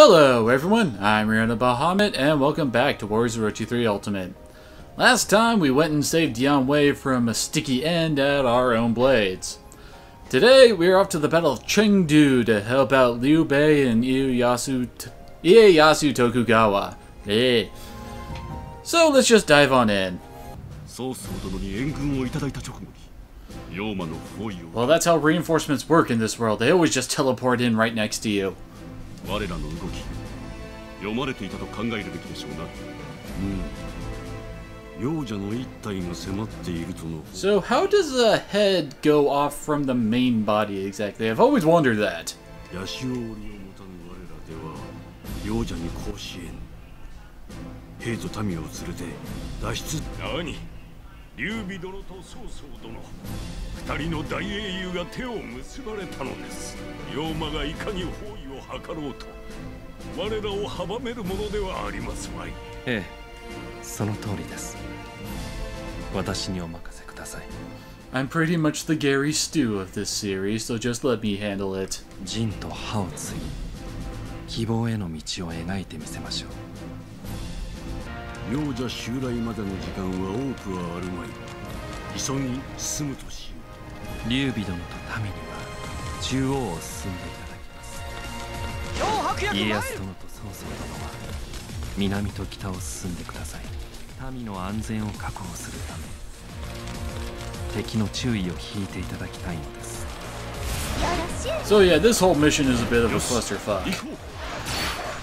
Hello everyone, I'm Rihanna Bahamut and welcome back to Warriors of Orochi 3 Ultimate. Last time we went and saved Dian Wei from a sticky end at our own blades. Today we are off to the Battle of Chengdu to help out Liu Bei and Ieyasu, Ieyasu Tokugawa. Eh. So let's just dive on in. Well that's how reinforcements work in this world, they always just teleport in right next to you. 我らの動き読まれていたと考えるべきでしょうな。うん。幼者の一体が迫っているとの。So how does the head go off from the main body exactly? I've always wondered that. 八潮織を持たぬ我らでは幼者に甲子園。兵と民を連れて脱出。何？劉備殿と曹操殿。二人の大英雄が手を結ばれたのです。妖魔がいかに包図ろうと我らを阻めるものではありますまい。ええその通りです。私にお任せください。I'm pretty much the Gary Stew of this series, so just let me handle it. 陣と歯を継ぎ希望への道を描いてみせましょう。幼者襲来までの時間は多くはあるまい。急ぎ進むとしよ劉備殿と民には中央を進んでいた家康殿と曹操殿は南と北を進んでください民の安全を確保するため敵の注意を引いていただきたいのです So yeah, this whole mission is a bit of a clusterfuck. 行こう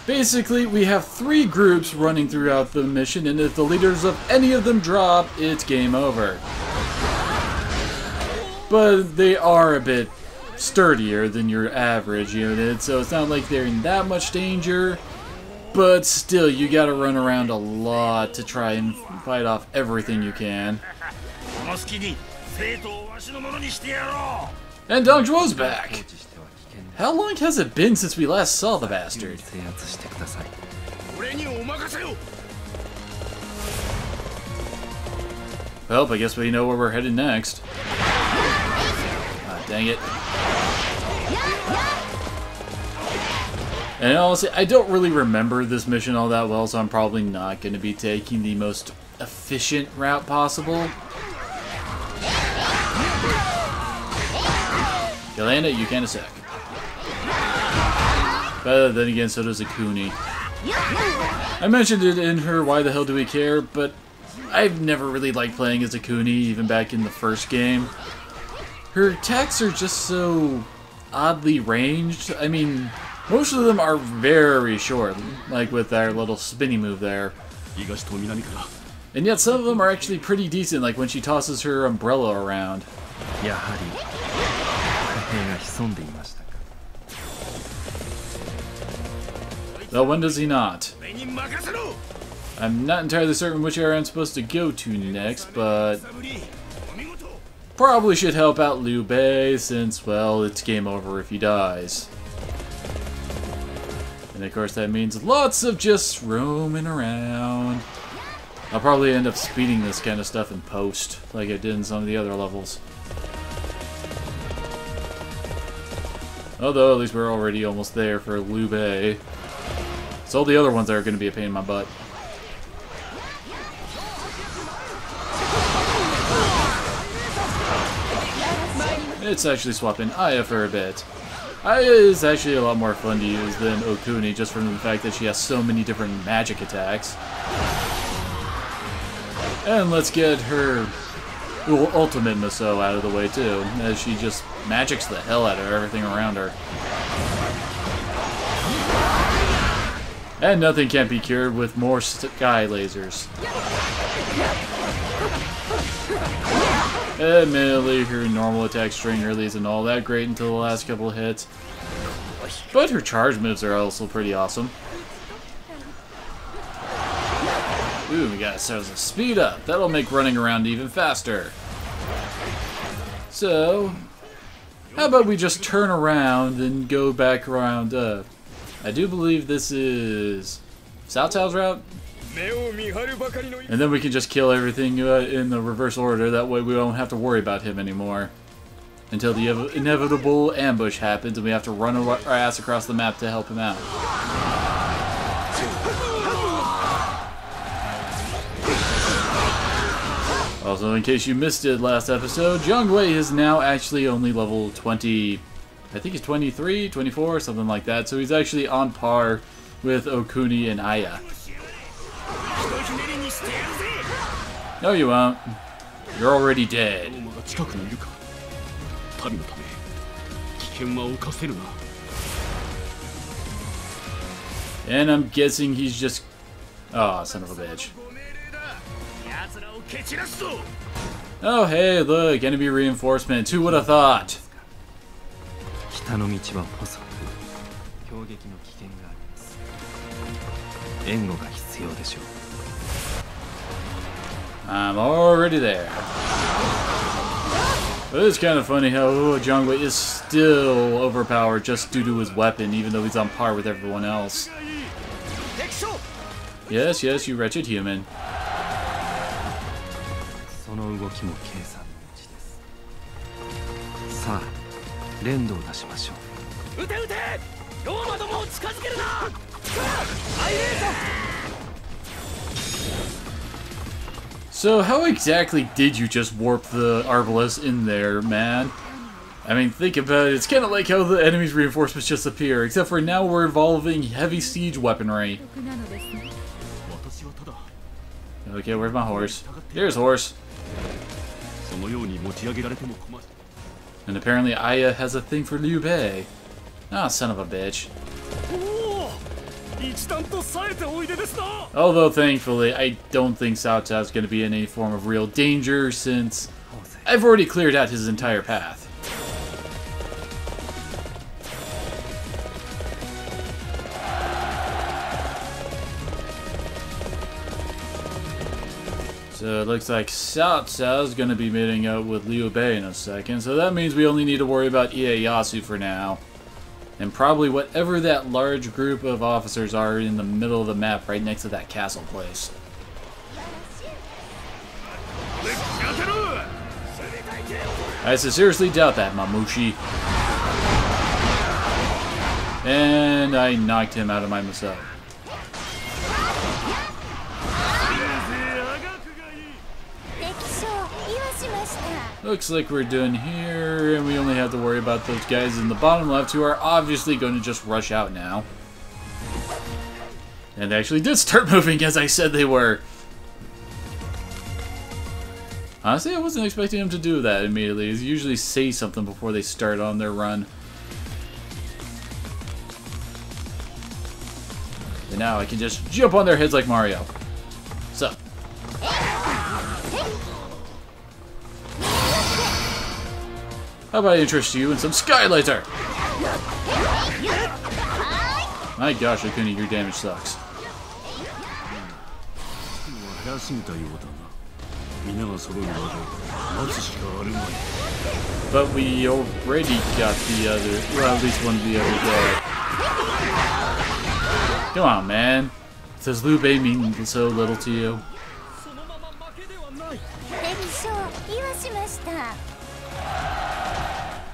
Basically, we have three groups running throughout the mission, and if the leaders of any of them drop, it's game over. But they are a bit sturdier than your average unit, so it's not like they're in that much danger. But still, you gotta run around a lot to try and fight off everything you can. And Dong Zhuo's back! How long has it been since we last saw the bastard? Well, I guess we know where we're headed next. Dang it. And honestly, I don't really remember this mission all that well, so I'm probably not going to be taking the most efficient route possible. Yolanda, you can a sec. But then again, so does Okuni. I mentioned it in her Why the Hell Do We Care, but I've never really liked playing as Okuni, even back in the first game. Her attacks are just so oddly ranged. I mean, most of them are very short, like with our little spinny move there. And yet some of them are actually pretty decent, like when she tosses her umbrella around. Though when does he not? I'm not entirely certain which area I'm supposed to go to next, but probably should help out Liu Bei since, well, it's game over if he dies. And of course that means lots of just roaming around. I'll probably end up speeding this kind of stuff in post, like I did in some of the other levels. Although, at least we're already almost there for Liu Bei. So all the other ones are going to be a pain in my butt. It's actually swapping Aya for a bit. Aya is actually a lot more fun to use than Okuni, just from the fact that she has so many different magic attacks. And let's get her ultimate Musou out of the way too, as she just magics the hell out of everything around her. And nothing can be cured with more sky lasers. Admittedly, her normal attack string really isn't all that great until the last couple hits. But her charge moves are also pretty awesome. Ooh, we got ourselves a speed up. That'll make running around even faster. So, how about we just turn around and go back around, uh, I do believe this is Cao Cao's route? And then we can just kill everything uh, in the reverse order, that way we don't have to worry about him anymore. Until the ev inevitable ambush happens and we have to run our ass across the map to help him out. Also, in case you missed it last episode, Jiang Wei is now actually only level 20... I think he's 23, 24, something like that, so he's actually on par with Okuni and Aya. No, you won't. You're already dead. And I'm guessing he's just... Ah, oh, son of a bitch. Oh, hey, look, enemy reinforcements. Who would have thought? I'm already there. But it's kind of funny how oh, Wei is still overpowered just due to his weapon, even though he's on par with everyone else. Yes, yes, you wretched human. So how exactly did you just warp the Arbalest in there, man? I mean, think about it. It's kind of like how the enemy's reinforcements just appear, except for now we're evolving heavy siege weaponry. Okay, where's my horse? Here's horse. And apparently Aya has a thing for Liu Bei. Ah, oh, son of a bitch. Although, thankfully, I don't think Cao is going to be in any form of real danger since I've already cleared out his entire path. So it looks like Cao is going to be meeting up with Liu Bei in a second, so that means we only need to worry about Ieyasu for now and probably whatever that large group of officers are in the middle of the map right next to that castle place. I seriously doubt that, Mamushi. And I knocked him out of my myself. Looks like we're done here, and we only have to worry about those guys in the bottom left who are obviously going to just rush out now. And they actually did start moving as I said they were. Honestly, I wasn't expecting them to do that immediately. They usually say something before they start on their run. And now I can just jump on their heads like Mario. How about I interest you in some Skylighter? My gosh, Okuni, your damage sucks. But we already got the other, or at least one the other day. Come on, man. Does Liu Bei mean so little to you?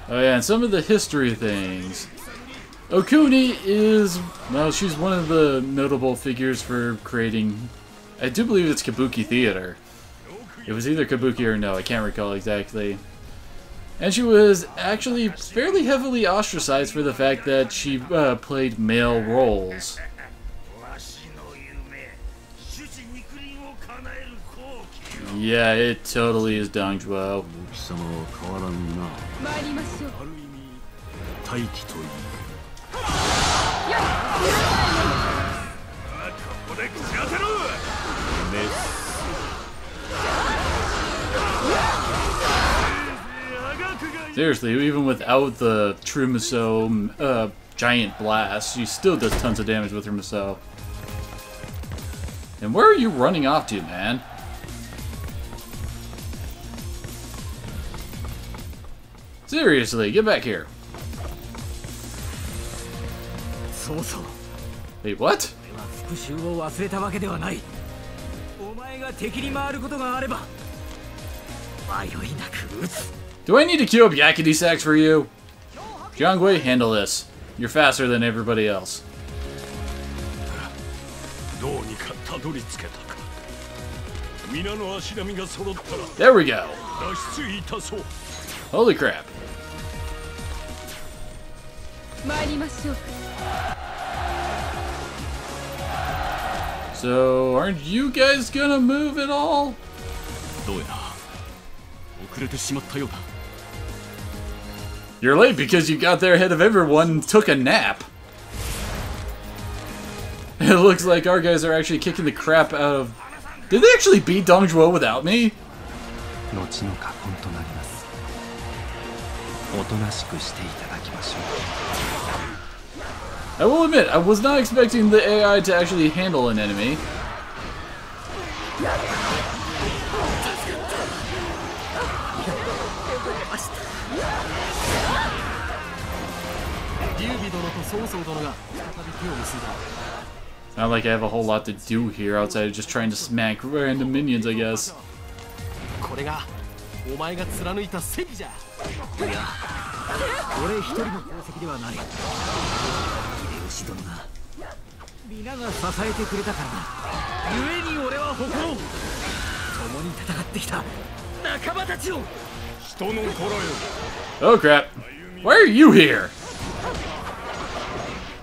Oh yeah, and some of the history things. Okuni is, well, she's one of the notable figures for creating, I do believe it's Kabuki Theater. It was either Kabuki or Noh, I can't recall exactly. And she was actually fairly heavily ostracized for the fact that she uh, played male roles. Yeah, it totally is Dong Zhuo. Seriously, even without the true Musou uh, giant blast, she still does tons of damage with her Musou. And where are you running off to, man? Seriously, get back here. Wait, what? Do I need to queue up Yakety Sax for you? Jiangwei, handle this. You're faster than everybody else. There we go. Holy crap. So, aren't you guys gonna move at all? You're late because you got there ahead of everyone and took a nap it looks like our guys are actually kicking the crap out of... Did they actually beat Dong Zhuo without me? I will admit, I was not expecting the AI to actually handle an enemy. Not like I have a whole lot to do here outside of just trying to smack random minions, I guess. Oh crap! Why are you here?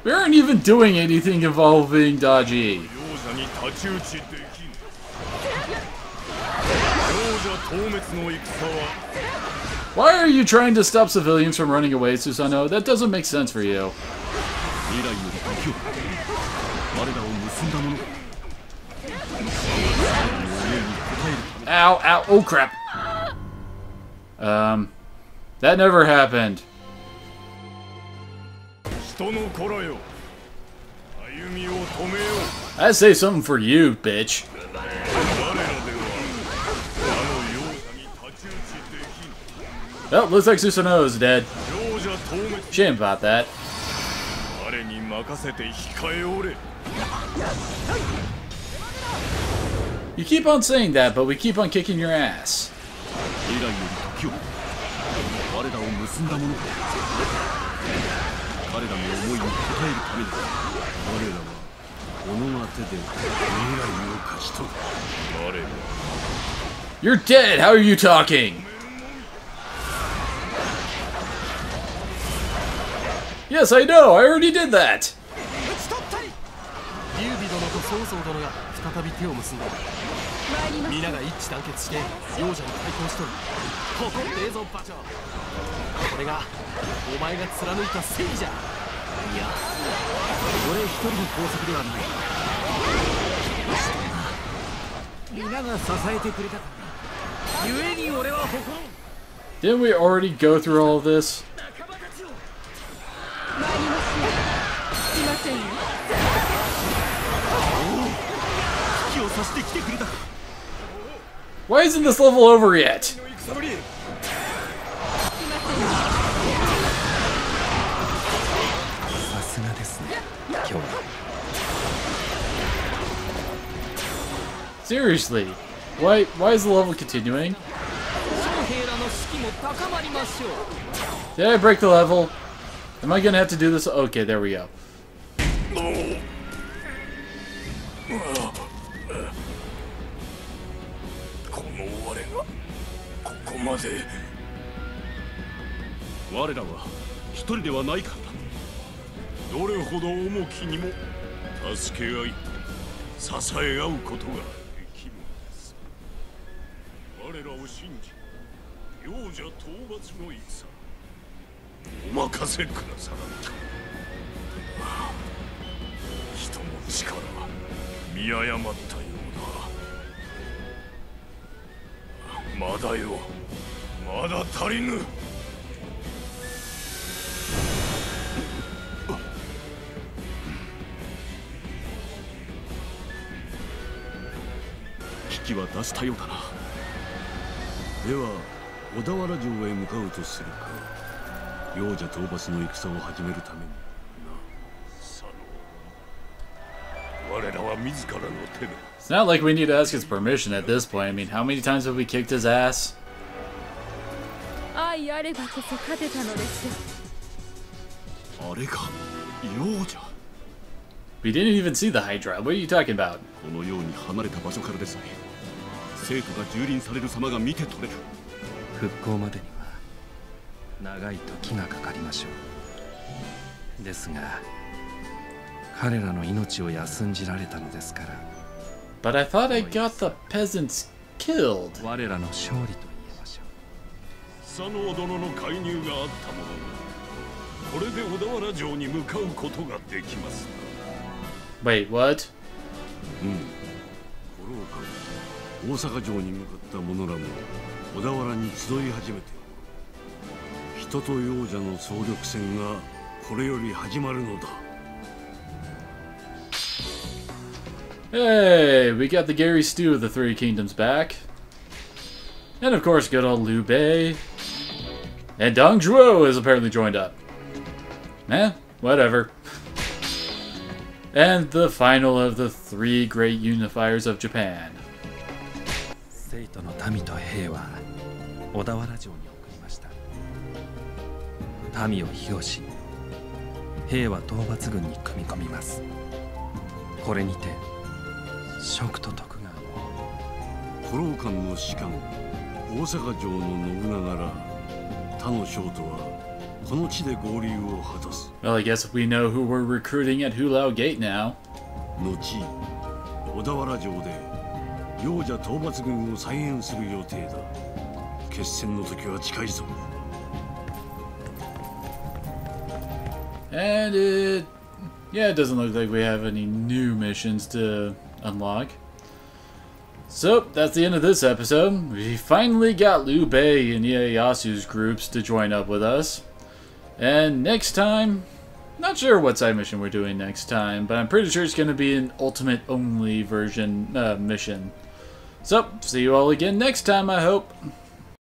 We aren't even doing anything involving dodgy. Why are you trying to stop civilians from running away, Susano? That doesn't make sense for you. Ow, ow, oh crap. Um, that never happened. I say something for you, bitch. Oh, looks like Susanoo is dead. Shame about that. You keep on saying that, but we keep on kicking your ass. 彼らの思いに応えるために我らは己の手で未来を勝ち取る我ら You're dead! How are you talking? Yes, I know! I already did that! 劉備殿と曹操殿が再び手を結んだ参りましょう 皆が一致団結して容赦に対抗しとる誇ってええぞ馬長これがお前が貫いた正義じゃいや俺一人の功績ではない皆が支えてくれたから故に俺は誇ろう Didn't we already go through all of this? Why isn't this level over yet? Seriously, why why is the level continuing? Did I break the level? Am I gonna have to do this? Okay, there we go. まで我らは一人ではないからだ。どれほど重きにも助け合い支え合うことができるのです。我らを信じ幼者討伐の戦。お任せくださらん。か人の力見誤ったようだ。まだよまだ足りぬ危機は出したようだなでは小田原城へ向かうとするか幼者討伐の戦を始めるために佐野我らは自らの手で It's not like we need to ask his permission at this point. I mean, how many times have we kicked his ass? 愛あればこそ勝てたのですあれか幼者 We didn't even see the Hydra. What are you talking about? このように離れた場所からでさえ生徒が蹂躙される様が見て取れる復興までには長い時がかかりましょうですが彼らの命を休んじられたのですから But I thought I got the peasants killed. 我らの勝利と佐野殿の介入があったもののこれで小田原城に向かうことができます Wait, what? うん五郎官大阪城に向かった者らも小田原に集い始めて人と幼者の総力戦がこれより始まるのだ Hey, we got the Gary Stu of the Three Kingdoms back. And of course, good old Liu Bei. And Dong Zhuo is apparently joined up. Eh, whatever. And the final of the three great unifiers of Japan. う生徒の民と兵は小田原城に送りました民を庇護し兵は討伐軍に組み込みますこれにて蜀と徳川も五郎官の士官大阪城の信長ら 他の将とはこの地で合流を果たす Well, I guess we know who we're recruiting at Hulao Gate now. 後小田原城で幼者討伐軍を再演する予定だ決戦の時は近いぞ And it... Yeah, it doesn't look like we have any new missions to unlock. So, that's the end of this episode. We finally got Liu Bei and Ieyasu's groups to join up with us. And next time... Not sure what side mission we're doing next time, but I'm pretty sure it's going to be an ultimate-only version uh, mission. So, see you all again next time, I hope.